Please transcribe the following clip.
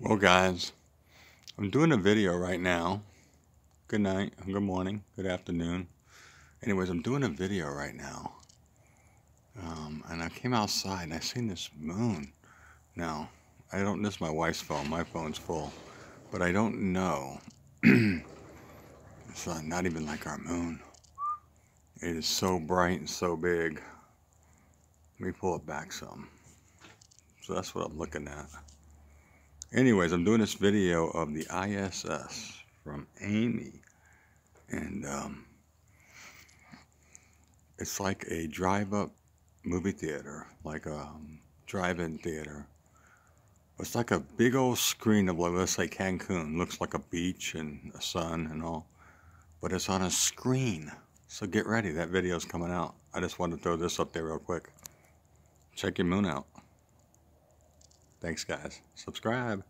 Well, guys, I'm doing a video right now. Good night, good morning, good afternoon. Anyways, I'm doing a video right now. Um, and I came outside and I seen this moon. Now, I don't, this is my wife's phone. My phone's full. But I don't know. it's uh, not even like our moon. It is so bright and so big. Let me pull it back some. So that's what I'm looking at. Anyways, I'm doing this video of the ISS from Amy. And um, it's like a drive-up movie theater, like a um, drive-in theater. It's like a big old screen of, like, let's say, Cancun. Looks like a beach and a sun and all. But it's on a screen. So get ready. That video's coming out. I just wanted to throw this up there real quick. Check your moon out. Thanks, guys. Subscribe.